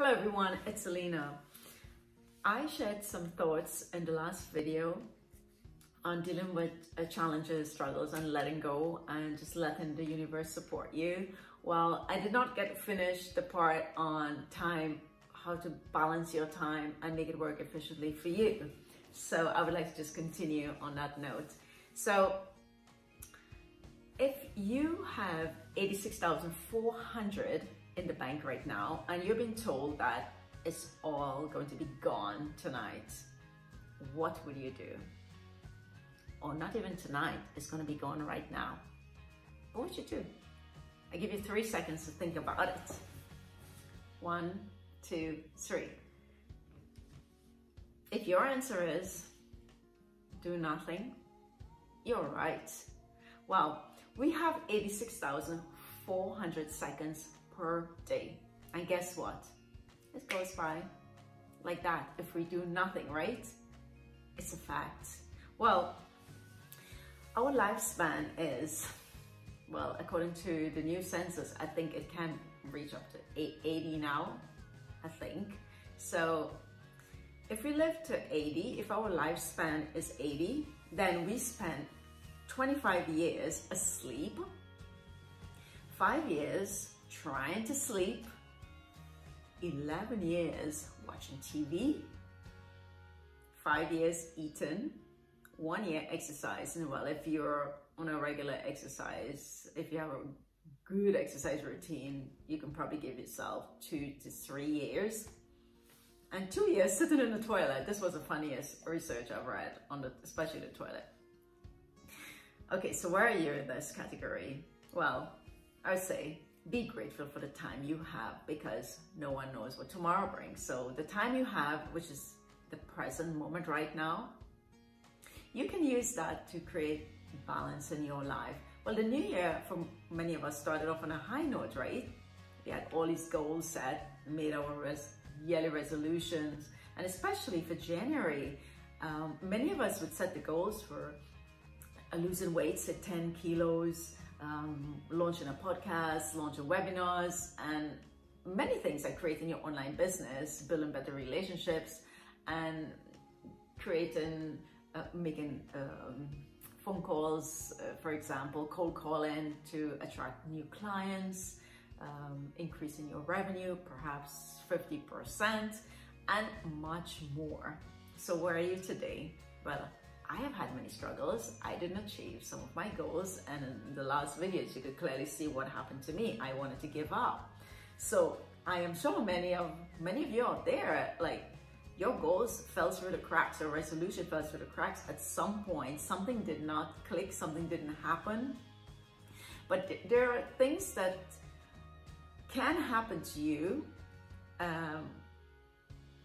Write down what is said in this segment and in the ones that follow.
Hello everyone, it's Zalina. I shared some thoughts in the last video on dealing with uh, challenges, struggles and letting go and just letting the universe support you. Well, I did not get to finish the part on time, how to balance your time and make it work efficiently for you. So I would like to just continue on that note. So if you have 86,400 in the bank right now and you've been told that it's all going to be gone tonight, what will you do? Or not even tonight, it's going to be gone right now. What would you do? I give you three seconds to think about it. One, two, three. If your answer is do nothing, you're right. Well, we have 86,400 seconds per day. And guess what? It goes by like that if we do nothing, right? It's a fact. Well, our lifespan is, well, according to the new census, I think it can reach up to 80 now, I think. So if we live to 80, if our lifespan is 80, then we spend 25 years asleep, five years trying to sleep, 11 years watching TV, five years eating, one year exercising. Well, if you're on a regular exercise, if you have a good exercise routine, you can probably give yourself two to three years. And two years sitting in the toilet. This was the funniest research I've read on the, especially the toilet. Okay, so where are you in this category? Well, I would say be grateful for the time you have because no one knows what tomorrow brings. So the time you have, which is the present moment right now, you can use that to create balance in your life. Well, the new year for many of us started off on a high note, right? We had all these goals set, made our res yearly resolutions, and especially for January, um, many of us would set the goals for losing weight, say 10 kilos, um, launching a podcast, launching webinars, and many things like creating your online business, building better relationships, and creating, uh, making um, phone calls, uh, for example, cold calling to attract new clients, um, increasing your revenue, perhaps 50%, and much more. So where are you today? Well, I have had many struggles. I didn't achieve some of my goals. And in the last videos, you could clearly see what happened to me. I wanted to give up. So I am sure many of, many of you out there, like your goals fell through the cracks, your resolution fell through the cracks at some point. Something did not click, something didn't happen. But there are things that can happen to you. Um,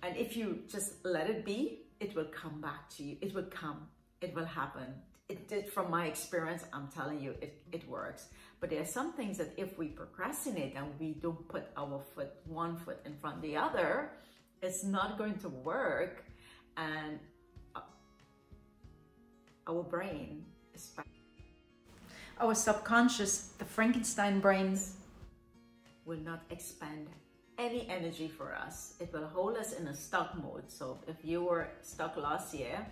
and if you just let it be, it will come back to you. It will come. It will happen. It did from my experience. I'm telling you, it, it works. But there are some things that if we procrastinate and we don't put our foot, one foot in front of the other, it's not going to work. And uh, our brain, our subconscious, the Frankenstein brains, will not expand any energy for us. It will hold us in a stuck mode. So if you were stuck last year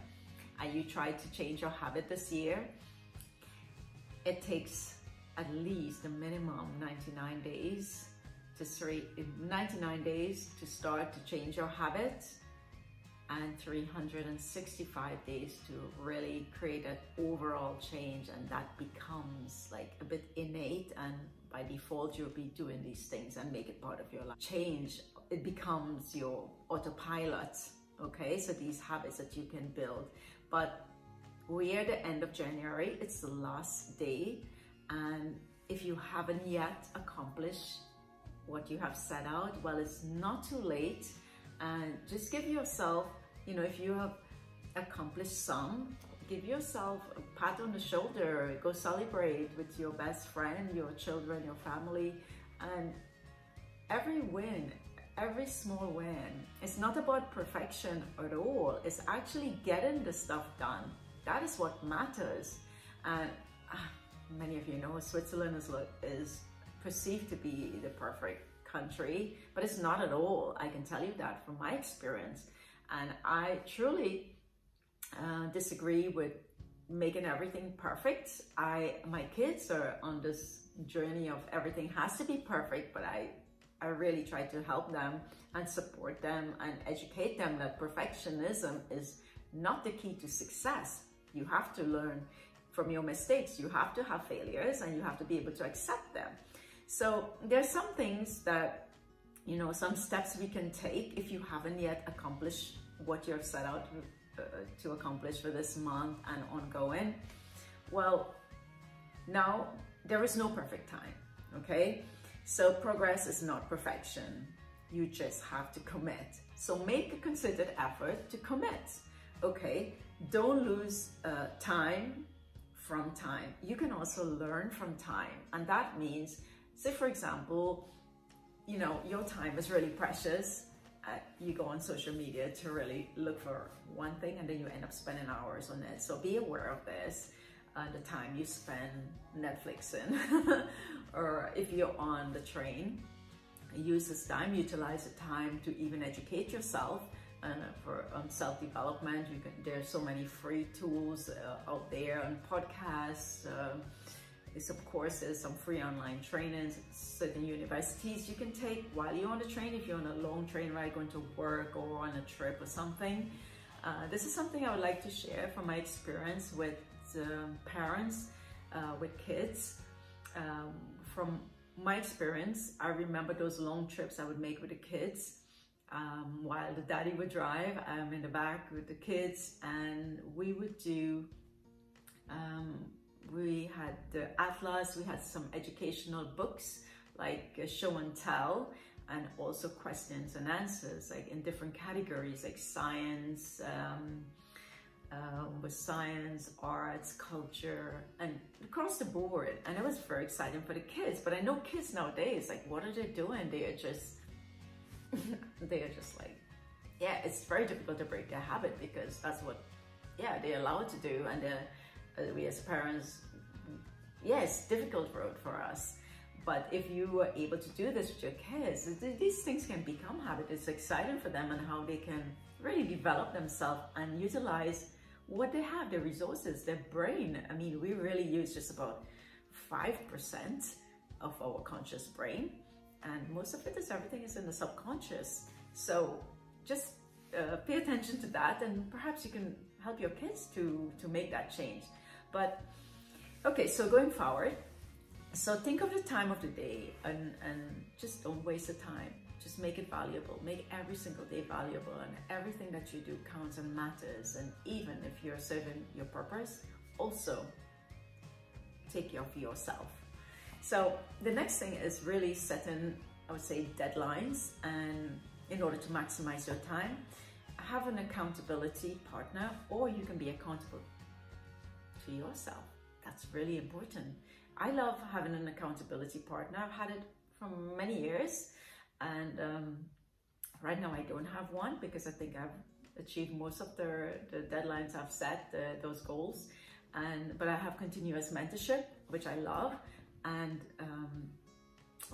and you tried to change your habit this year, it takes at least a minimum 99 days to three, 99 days to start to change your habit and 365 days to really create an overall change and that becomes like a bit innate and by default you'll be doing these things and make it part of your life. Change, it becomes your autopilot, okay? So these habits that you can build. But we are the end of January, it's the last day. And if you haven't yet accomplished what you have set out, well, it's not too late. And just give yourself, you know, if you have accomplished some, give yourself a pat on the shoulder, go celebrate with your best friend, your children, your family, and every win, every small win, it's not about perfection at all. It's actually getting the stuff done. That is what matters. And uh, many of you know Switzerland is, is perceived to be the perfect country, but it's not at all. I can tell you that from my experience. And I truly uh, disagree with making everything perfect. I my kids are on this journey of everything has to be perfect, but I I really try to help them and support them and educate them that perfectionism is not the key to success. You have to learn from your mistakes. You have to have failures and you have to be able to accept them. So there's some things that, you know, some steps we can take if you haven't yet accomplished what you've set out to accomplish for this month and ongoing. Well, now there is no perfect time, okay? So progress is not perfection. You just have to commit. So make a considered effort to commit, okay? Don't lose uh, time from time. You can also learn from time. And that means, say for example, you know, your time is really precious. Uh, you go on social media to really look for one thing and then you end up spending hours on it. So be aware of this uh, the time you spend Netflixing or if you're on the train, use this time, utilize the time to even educate yourself and for um, self-development. You can, there's so many free tools uh, out there and podcasts. Of course there's some free online trainings certain universities you can take while you're on the train if you're on a long train ride going to work or on a trip or something. Uh, this is something I would like to share from my experience with um, parents uh, with kids. Um, from my experience, I remember those long trips I would make with the kids. Um, while the daddy would drive, I'm in the back with the kids, and we would do. Um, we had the atlas. We had some educational books like show and tell, and also questions and answers, like in different categories, like science. Um, um, with science, arts, culture, and across the board. And it was very exciting for the kids. But I know kids nowadays, like, what are they doing? They are just, they are just like, yeah, it's very difficult to break their habit because that's what, yeah, they're allowed to do. And uh, we as parents, it's difficult road for us. But if you are able to do this with your kids, these things can become habit. It's exciting for them and how they can really develop themselves and utilize what they have, their resources, their brain. I mean, we really use just about 5% of our conscious brain. And most of it is everything is in the subconscious. So just uh, pay attention to that and perhaps you can help your kids to, to make that change. But okay, so going forward, so think of the time of the day and, and just don't waste the time. Just make it valuable. Make every single day valuable and everything that you do counts and matters. And even if you're serving your purpose, also take care of yourself. So the next thing is really setting, I would say, deadlines and in order to maximize your time, have an accountability partner or you can be accountable yourself. That's really important. I love having an accountability partner. I've had it for many years and um, right now I don't have one because I think I've achieved most of the, the deadlines I've set, the, those goals. And But I have continuous mentorship, which I love. And um,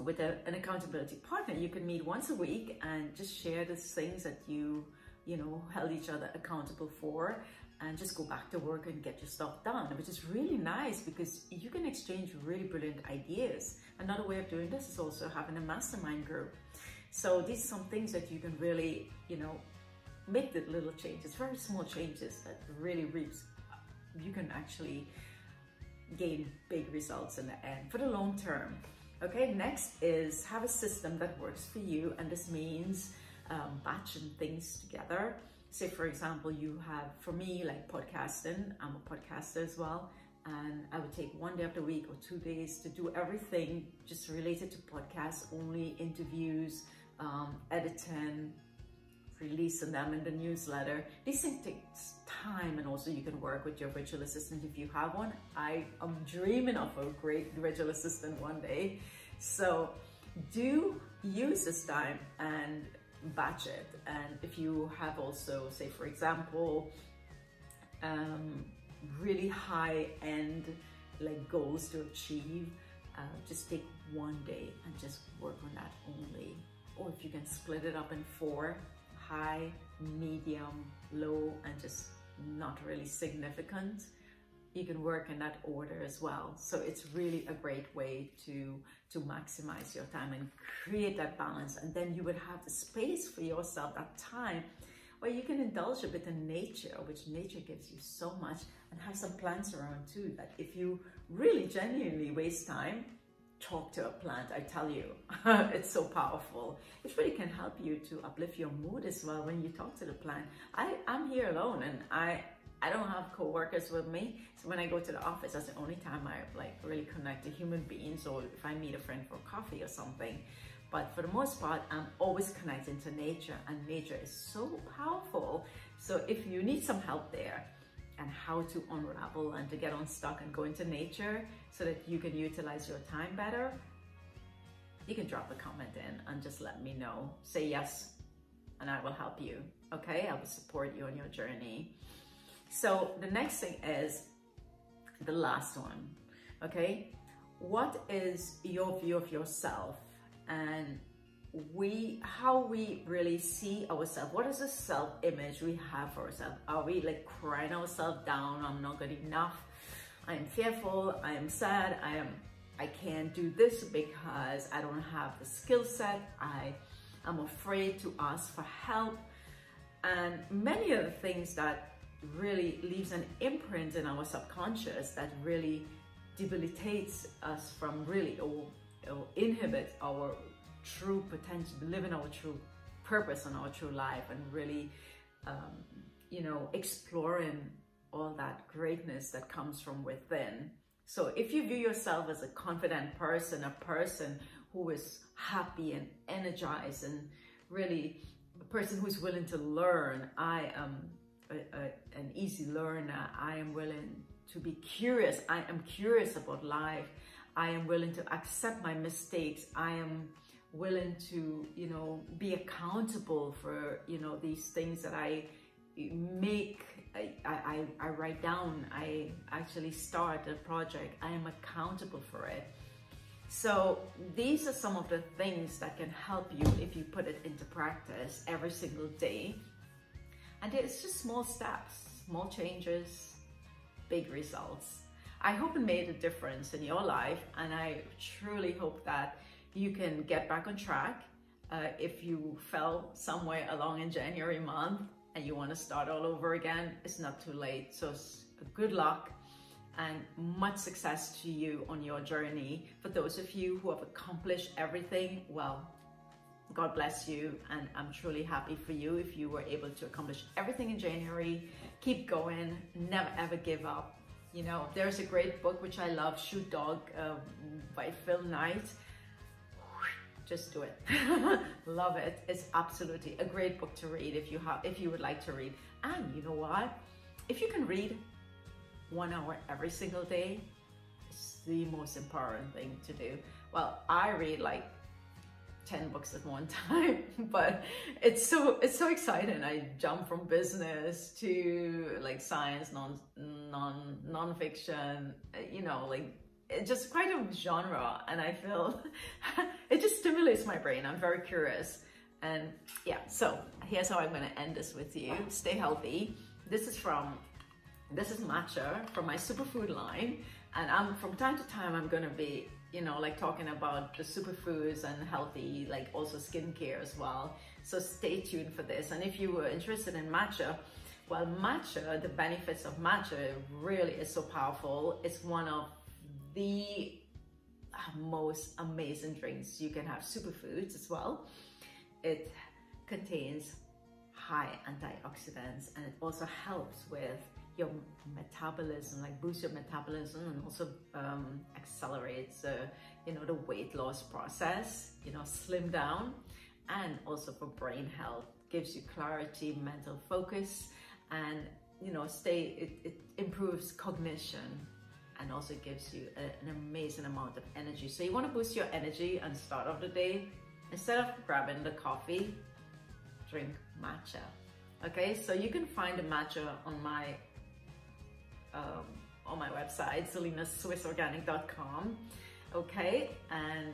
with a, an accountability partner, you can meet once a week and just share the things that you, you know, held each other accountable for and just go back to work and get your stuff done, which is really nice because you can exchange really brilliant ideas. Another way of doing this is also having a mastermind group. So these are some things that you can really, you know, make the little changes, very small changes that really reaps. You can actually gain big results in the end for the long term. Okay, next is have a system that works for you, and this means um, batching things together say for example you have for me like podcasting i'm a podcaster as well and i would take one day of the week or two days to do everything just related to podcasts only interviews um, editing releasing them in the newsletter. These things takes time and also you can work with your virtual assistant if you have one. I am dreaming of a great virtual assistant one day. So do use this time and budget and if you have also say for example um, really high end like goals to achieve uh, just take one day and just work on that only. Or if you can split it up in four, high, medium, low, and just not really significant, you can work in that order as well. So it's really a great way to, to maximize your time and create that balance. And then you would have the space for yourself, that time where you can indulge a bit in nature, which nature gives you so much, and have some plants around too. That if you really genuinely waste time, talk to a plant. I tell you, it's so powerful. It really can help you to uplift your mood as well when you talk to the plant. I, I'm here alone and I I don't have co-workers with me. So when I go to the office, that's the only time I like really connect to human beings or if I meet a friend for coffee or something. But for the most part, I'm always connecting to nature and nature is so powerful. So if you need some help there and how to unravel and to get unstuck and go into nature so that you can utilize your time better, you can drop a comment in and just let me know. Say yes and I will help you. Okay, I will support you on your journey. So the next thing is the last one. Okay, what is your view of yourself? And we how we really see ourselves? What is the self-image we have for ourselves? Are we like crying ourselves down i'm not good enough. I'm fearful. I am sad. I am i can't do this because i don't have the skill set. I am afraid to ask for help. And many of the things that really leaves an imprint in our subconscious that really debilitates us from really or, or inhibit our true potential, living our true purpose and our true life and really, um, you know, exploring all that greatness that comes from within. So if you view yourself as a confident person, a person who is happy and energized and really a person who's willing to learn, I am a, a, an easy learner. I am willing to be curious. I am curious about life. I am willing to accept my mistakes. I am willing to, you know, be accountable for, you know, these things that I make, I, I, I write down, I actually start a project. I am accountable for it. So these are some of the things that can help you if you put it into practice every single day. And it's just small steps, small changes, big results. I hope it made a difference in your life and I truly hope that you can get back on track. Uh, if you fell somewhere along in January month and you want to start all over again, it's not too late. So good luck and much success to you on your journey. For those of you who have accomplished everything, well, God bless you. And I'm truly happy for you if you were able to accomplish everything in January. Keep going, never ever give up. You know, there's a great book which I love, Shoe Dog uh, by Phil Knight. Just do it. love it. It's absolutely a great book to read if you have if you would like to read. And you know what? If you can read one hour every single day, it's the most empowering thing to do. Well, I read like 10 books at one time but it's so it's so exciting. I jump from business to like science non non non-fiction uh, you know like it's just quite a genre and i feel it just stimulates my brain. I'm very curious. And yeah so here's how i'm going to end this with you. Stay healthy. This is from this is matcha from my superfood line and i'm from time to time i'm going to be you know, like talking about the superfoods and healthy, like also skincare as well. So stay tuned for this. And if you were interested in matcha, well, matcha, the benefits of matcha really is so powerful. It's one of the most amazing drinks. You can have superfoods as well. It contains high antioxidants and it also helps with your metabolism, like boosts your metabolism and also um, accelerates, you know, the weight loss process, you know, slim down and also for brain health, gives you clarity, mental focus and, you know, stay, it, it improves cognition and also gives you a, an amazing amount of energy. So you want to boost your energy and start off the day, instead of grabbing the coffee, drink matcha. Okay, so you can find the matcha on my um, on my website, zalinaswissorganic.com, okay? And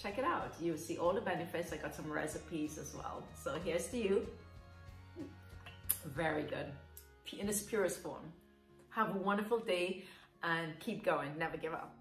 check it out. You'll see all the benefits. I got some recipes as well. So here's to you. Very good. In its purest form. Have a wonderful day and keep going. Never give up.